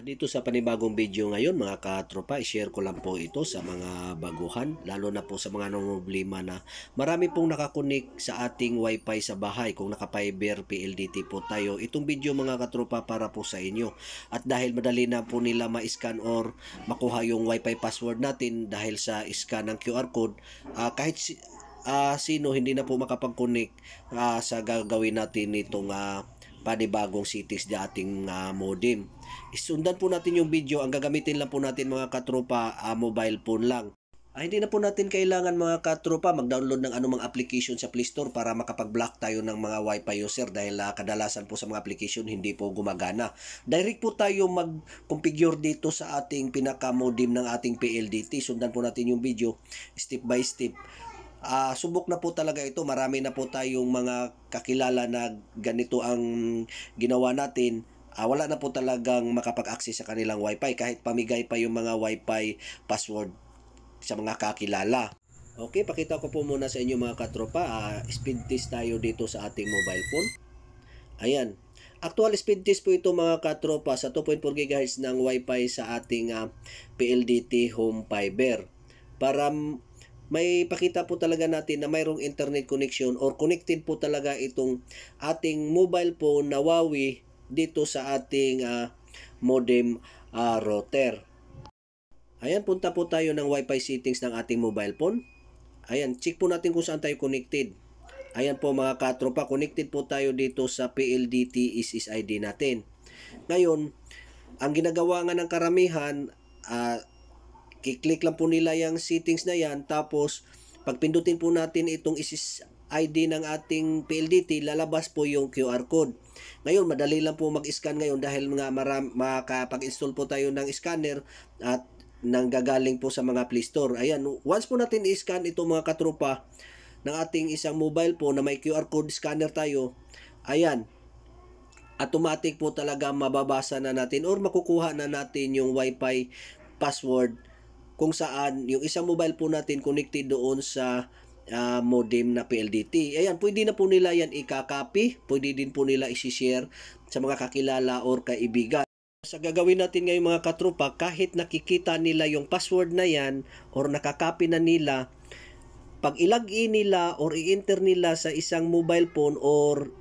Ah, Dito sa panibagong video ngayon mga katropa, i-share ko lang po ito sa mga baguhan, lalo na po sa mga problema na marami pong nakakunik sa ating wifi sa bahay kung naka-fiber PLDT po tayo. Itong video mga katropa para po sa inyo. At dahil madali na po nila ma-scan or makuha yung wifi password natin dahil sa scan ng QR code, ah, kahit si- ah, sino hindi na po makapag-connect ah, sa gagawin natin itong ah, panibagong settings di ating ah, modem. Isundan po natin yung video. Ang gagamitin lang po natin mga katropa, ah, mobile phone lang. Ah, hindi na po natin kailangan mga katropa mag-download ng anumang application sa Play Store para makapag-block tayo ng mga Wi-Fi user dahil ah, kadalasan po sa mga application hindi po gumagana. Direct po tayo mag-configure dito sa ating pinaka-modem ng ating PLDT. Sundan po natin yung video step by step. Ah, subok na po talaga ito. Marami na po tayong mga kakilala na ganito ang ginawa natin. Ah, wala na po talagang makapag-access sa kanilang wifi kahit pamigay pa yung mga wifi password sa mga kakilala. Okay, pakita ko po muna sa inyo mga katropa. Ah, speed test tayo dito sa ating mobile phone. Ayan. Actual speed test po ito mga katropa sa 2.4 GHz ng wifi sa ating ah, PLDT home fiber. Para may pakita po talaga natin na mayroong internet connection or connected po talaga itong ating mobile phone na Huawei dito sa ating ah, modem ah, router. Ayan, punta po tayo ng Wi-Fi settings ng ating mobile phone. Ayan, check po natin kung saan tayo connected. Ayan po mga katropa, connected po tayo dito sa PLDT SSID natin. Ngayon, ang ginagawa nga ng karamihan, ah, kiklik lang po nila yung settings na yan, tapos pagpindutin po natin itong SSID ng ating PLDT, lalabas po yung QR code. Ngayon, madali lang po mag-scan ngayon dahil nga makapag-install po tayo ng scanner at nang gagaling po sa mga Play Store. Ayan, once po natin i-scan ito mga katropa ng ating isang mobile phone na may QR code scanner tayo, ayan, automatic po talaga mababasa na natin or makukuha na natin yung Wi-Fi password kung saan yung isang mobile phone natin connected doon sa ah, modem na PLDT. Ayan, pwede na po nila yan ikakopy, pwede din po nila isi-share sa mga kakilala or kaibigan. Sa gagawin natin ngayon mga katropa, kahit nakikita nila yung password na yan or nakakopy na nila, pag ilagin nila or i-enter nila sa isang mobile phone or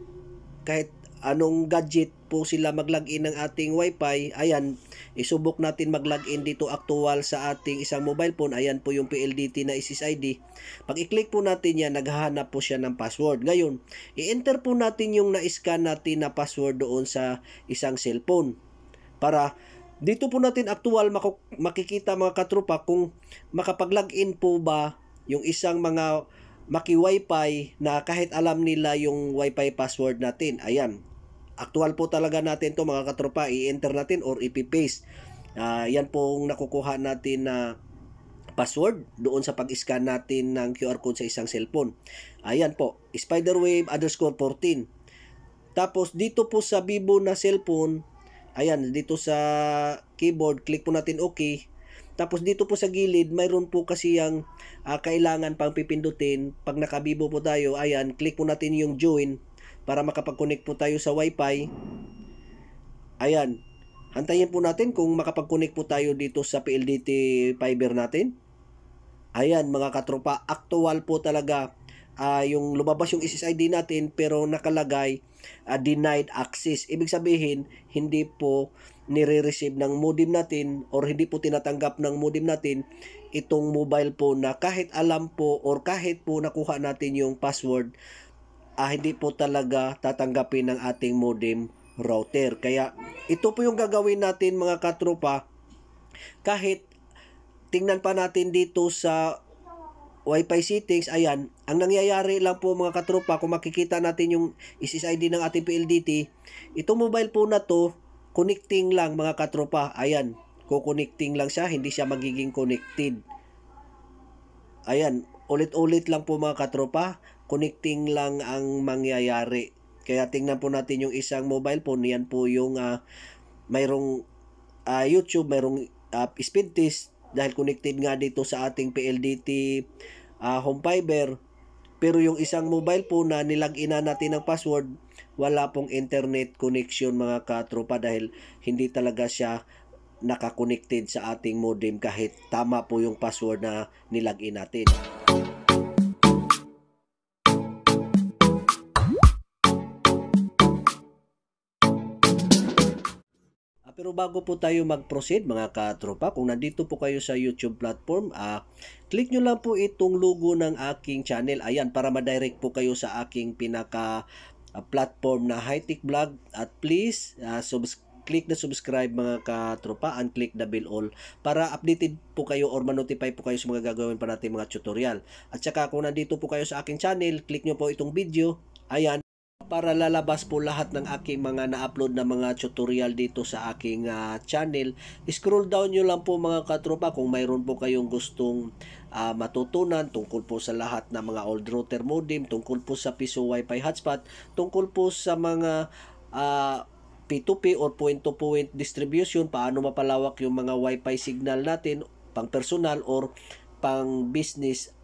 kahit anong gadget po sila mag-login ng ating wifi, ayan, isubok natin mag-login dito actual sa ating isang mobile phone, ayan po yung PLDT na SSID. Pag i-click po natin yan, naghahanap po siya ng password. Ngayon, i-enter po natin yung na-scan natin na password doon sa isang cellphone para dito po natin actual makikita mga katropa kung makapag-login po ba yung isang mga maki-wifi na kahit alam nila yung wifi password natin. Ayan. Actual po talaga natin to mga katropa. I-enter natin or ipi-paste. Ah, yan pong nakukuha natin na password doon sa pag-scan natin ng QR code sa isang cellphone. Ayan po. Spiderwave underscore 14. Tapos dito po sa Vivo na cellphone, ayan, dito sa keyboard, click po natin OK. Tapos dito po sa gilid, mayroon po kasi yung ah, kailangan pang pipindutin. Pag nakabibo po tayo, ayan, click po natin yung join para makapag-connect po tayo sa wifi. Ayan, hantayin po natin kung makapag-connect po tayo dito sa PLDT fiber natin. Ayan mga katropa, actual po talaga ah, yung lumabas yung SSID natin pero nakalagay ah, denied access. Ibig sabihin, hindi po nire-receive ng modem natin or hindi po tinatanggap ng modem natin itong mobile phone na kahit alam po or kahit po nakuha natin yung password, ah, hindi po talaga tatanggapin ng ating modem router. Kaya ito po yung gagawin natin mga katropa kahit tingnan pa natin dito sa Wi-Fi settings, ayan, ang nangyayari lang po mga katropa, kung makikita natin yung SSID ng ating PLDT, itong mobile phone na to, connecting lang mga katropa, ayan, kukonecting lang siya, hindi siya magiging connected. Ayan, ulit-ulit lang po mga katropa, connecting lang ang mangyayari. Kaya tingnan po natin yung isang mobile phone, yan po yung ah, mayroong ah, YouTube, mayroong ah, speed test dahil connected nga dito sa ating PLDT ah, home fiber. Pero yung isang mobile phone na nilagin na natin ng password, wala pong internet connection mga katropa dahil hindi talaga siya nakakonected sa ating modem kahit tama po yung password na nilagin natin. Pero bago po tayo mag-proceed mga katropa, kung nandito po kayo sa YouTube platform, ah, click nyo lang po itong logo ng aking channel. Ayan, para ma-direct po kayo sa aking pinaka ah, na Hightech Vlog. At please, ah, subs- click na subscribe mga katropa and click the bell all para updated po kayo or ma-notify po kayo sa mga gagawin pa natin mga tutorial. At saka kung nandito po kayo sa aking channel, click nyo po itong video. Ayan, para lalabas po lahat ng aking mga na-upload na mga tutorial dito sa aking ah, channel. Scroll down nyo lang po mga katropa kung mayroon po kayong gustong ah, matutunan tungkol po sa lahat ng mga old router modem, tungkol po sa piso wifi hotspot, tungkol po sa mga ah, P2P or point-to-point distribution, paano mapalawak yung mga wifi signal natin pang personal or pang business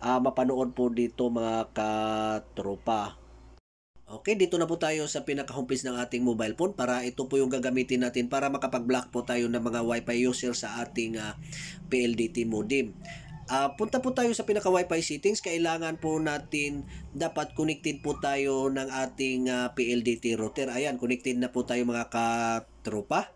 ah, mapanood po dito mga katropa. Okay, dito na po tayo sa pinaka-homepage ng ating mobile phone para ito po yung gagamitin natin para makapag-block po tayo ng mga Wi-Fi user sa ating ah, PLDT modem. Ah, punta po tayo sa pinaka Wi-Fi settings. Kailangan po natin dapat connected po tayo ng ating ah, PLDT router. Ayan, connected na po tayo mga katropa.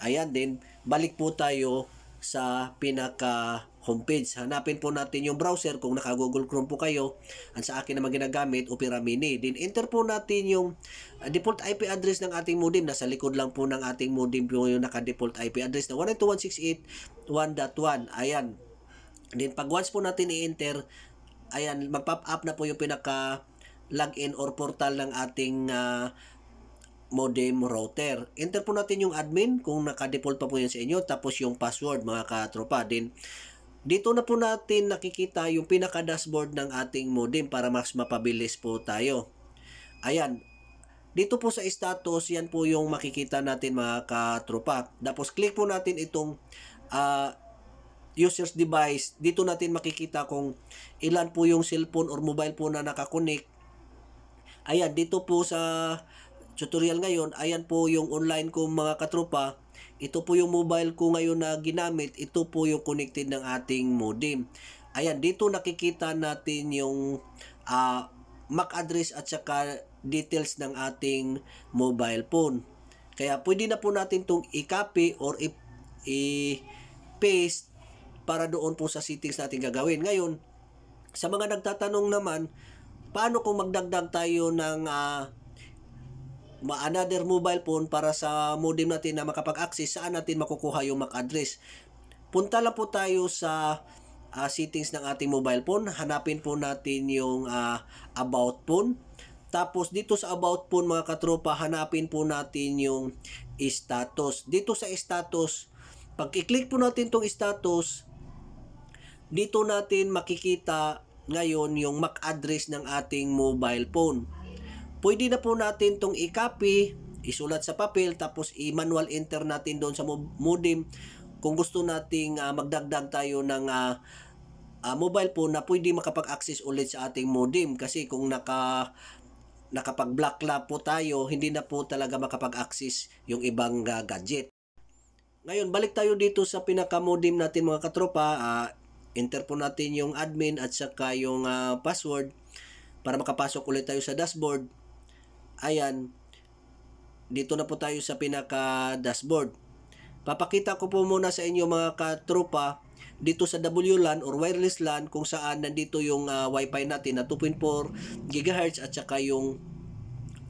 Ayan, then balik po tayo sa pinaka homepage. Hanapin po natin yung browser kung naka Google Chrome po kayo. Ang sa akin naman ginagamit, Opera Mini. Then enter po natin yung uh, default IP address ng ating modem. Nasa likod lang po ng ating modem po yung naka-default IP address na 192.168.1.1. Ayan. Then pag once po natin i-enter, ayan, mag-pop up na po yung pinaka login or portal ng ating uh, modem router. Enter po natin yung admin kung naka-default pa po yan sa inyo. Tapos yung password mga katropa. Then dito na po natin nakikita yung pinaka-dashboard ng ating modem para mas mapabilis po tayo. Ayan. Dito po sa status, yan po yung makikita natin mga katropa. Tapos click po natin itong uh, user's device. Dito natin makikita kung ilan po yung cellphone or mobile po na nakakonect. Ayan, dito po sa tutorial ngayon, ayan po yung online ko mga katropa ito po yung mobile ko ngayon na ginamit. Ito po yung connected ng ating modem. Ayan, dito nakikita natin yung uh, MAC address at saka details ng ating mobile phone. Kaya pwede na po natin itong i-copy or i-paste para doon po sa settings natin gagawin. Ngayon, sa mga nagtatanong naman, paano kung magdagdag tayo ng uh, another mobile phone para sa modem natin na makapag-access, saan natin makukuha yung MAC address. Punta lang po tayo sa uh, settings ng ating mobile phone. Hanapin po natin yung uh, about phone. Tapos dito sa about phone mga katropa, hanapin po natin yung status. Dito sa status, pag i-click po natin tong status, dito natin makikita ngayon yung MAC address ng ating mobile phone pwede na po natin tong i-copy, isulat sa papel, tapos i-manual enter natin doon sa modem. Kung gusto nating uh, magdagdag tayo ng uh, uh, mobile phone na pwede makapag-access ulit sa ating modem. Kasi kung naka nakapag-block la po tayo, hindi na po talaga makapag-access yung ibang uh, gadget. Ngayon, balik tayo dito sa pinaka-modem natin mga katropa. Uh, enter po natin yung admin at saka yung uh, password para makapasok ulit tayo sa dashboard ayan, dito na po tayo sa pinaka-dashboard. Papakita ko po muna sa inyo mga katropa dito sa WLAN or wireless LAN kung saan nandito yung uh, Wi-Fi natin na 2.4 GHz at saka yung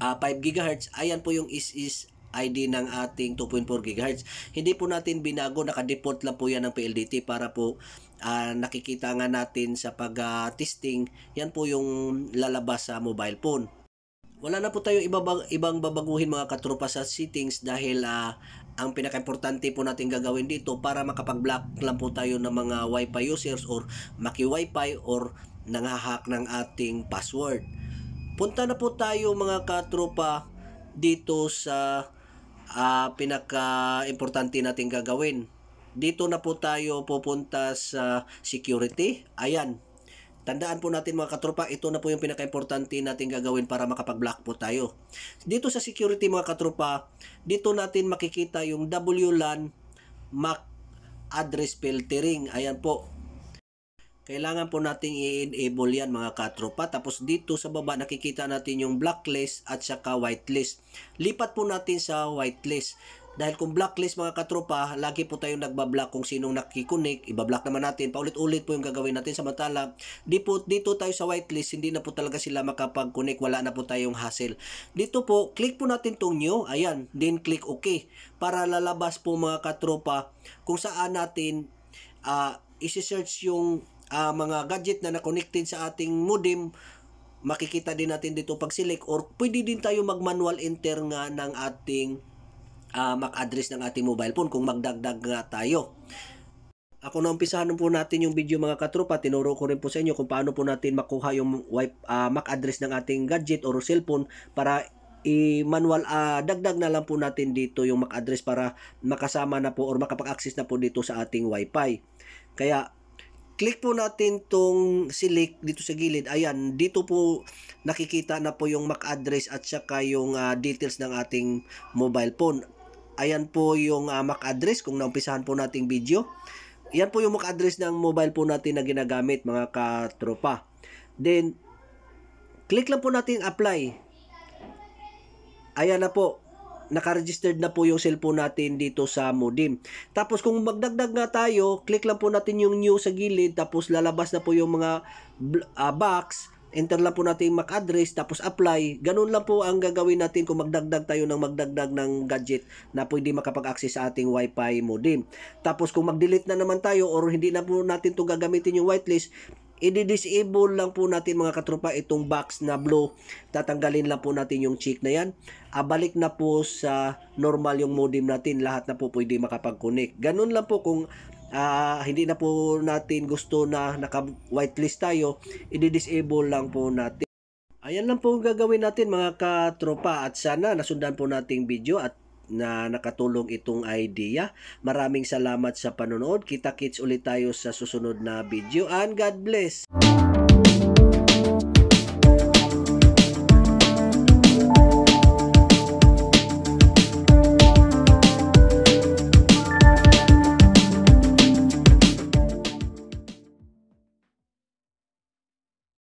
uh, 5 GHz. Ayan po yung is-is ID ng ating 2.4 GHz. Hindi po natin binago, naka-default lang po yan ng PLDT para po uh, nakikita nga natin sa pag-testing, uh, yan po yung lalabas sa mobile phone wala na po tayo ibabag, ibang babaguhin mga katropa sa settings dahil uh, ang pinaka-importante po natin gagawin dito para makapag-block lang po tayo ng mga wifi users or maki-wifi or nanghahack ng ating password. Punta na po tayo mga katropa dito sa uh, pinaka-importante natin gagawin. Dito na po tayo pupunta sa security. Ayan, Tandaan po natin mga katropa, ito na po yung pinaka-importante natin gagawin para makapag-block po tayo. Dito sa security mga katropa, dito natin makikita yung WLAN MAC address filtering. Ayan po. Kailangan po nating i-enable yan mga katropa. Tapos dito sa baba nakikita natin yung blacklist at saka whitelist. Lipat po natin sa whitelist. Dahil kung blacklist mga katropa, lagi po tayong nagbablock kung sinong nakikunik. Ibablock naman natin. Paulit-ulit po yung gagawin natin. Samantala, di po, dito tayo sa whitelist, hindi na po talaga sila makapag-connect. Wala na po tayong hassle. Dito po, click po natin tong new. Ayan, then click OK. Para lalabas po mga katropa kung saan natin uh, isi-search yung uh, mga gadget na na-connected sa ating modem makikita din natin dito pag select or pwede din tayo mag manual enter nga ng ating uh, MAC address ng ating mobile phone kung magdagdag nga tayo. Ako na umpisahan po natin yung video mga katropa. Tinuro ko rin po sa inyo kung paano po natin makuha yung uh, MAC address ng ating gadget or cellphone para i-manual uh, dagdag na lang po natin dito yung MAC address para makasama na po or makapag-access na po dito sa ating wifi. Kaya click po natin tong select dito sa gilid. Ayan, dito po nakikita na po yung MAC address at saka yung uh, details ng ating mobile phone. Ayan po yung uh, MAC address kung naumpisahan po nating video. Yan po yung MAC address ng mobile po natin na ginagamit mga katropa. Then, click lang po natin apply. Ayan na po. Naka-registered na po yung cellphone natin dito sa modem. Tapos kung magdagdag nga tayo, click lang po natin yung new sa gilid. Tapos lalabas na po yung mga uh, box enter lang po natin MAC address, tapos apply. Ganun lang po ang gagawin natin kung magdagdag tayo ng magdagdag ng gadget na pwede makapag-access sa ating Wi-Fi modem. Tapos kung mag-delete na naman tayo or hindi na po natin to gagamitin yung whitelist, i-disable lang po natin mga katropa itong box na blue. Tatanggalin lang po natin yung check na yan. Abalik na po sa normal yung modem natin. Lahat na po pwede makapag-connect. Ganun lang po kung uh, hindi na po natin gusto na naka whitelist tayo, i-disable lang po natin. Ayan lang po gagawin natin mga katropa at sana nasundan po nating video at na nakatulong itong idea. Maraming salamat sa panonood. Kita-kits ulit tayo sa susunod na video and God bless!